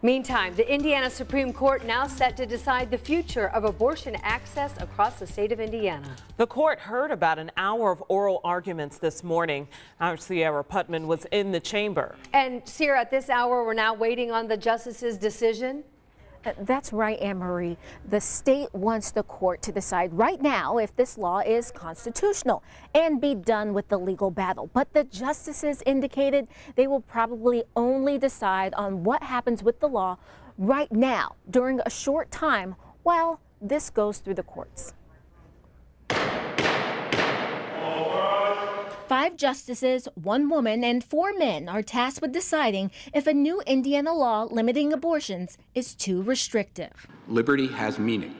Meantime, the Indiana Supreme Court now set to decide the future of abortion access across the state of Indiana. The court heard about an hour of oral arguments this morning. Our Sierra Putman was in the chamber. And Sierra, at this hour, we're now waiting on the justice's decision. Uh, that's right, Anne Marie. The state wants the court to decide right now if this law is constitutional and be done with the legal battle. But the justices indicated they will probably only decide on what happens with the law right now during a short time while this goes through the courts. Five justices, one woman, and four men are tasked with deciding if a new Indiana law limiting abortions is too restrictive. Liberty has meaning.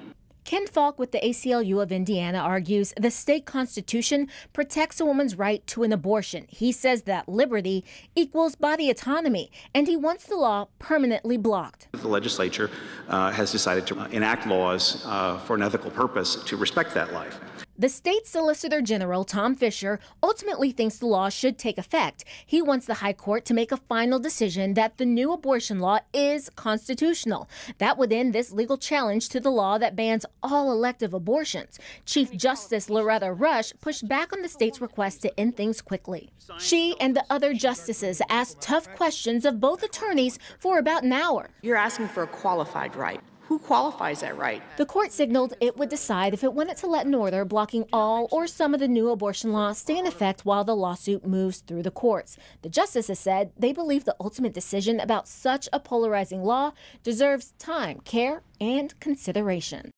Ken Falk with the ACLU of Indiana argues the state constitution protects a woman's right to an abortion. He says that liberty equals body autonomy, and he wants the law permanently blocked. The legislature uh, has decided to enact laws uh, for an ethical purpose to respect that life. The state solicitor general, Tom Fisher, ultimately thinks the law should take effect. He wants the high court to make a final decision that the new abortion law is constitutional. That would end this legal challenge to the law that bans all elective abortions. Chief Justice Loretta Rush pushed back on the state's request to end things quickly. She and the other justices asked tough questions of both attorneys for about an hour. You're asking for a qualified right. Who qualifies that right? The court signaled it would decide if it wanted to let an order blocking all or some of the new abortion laws stay in effect while the lawsuit moves through the courts. The justices said they believe the ultimate decision about such a polarizing law deserves time, care, and consideration.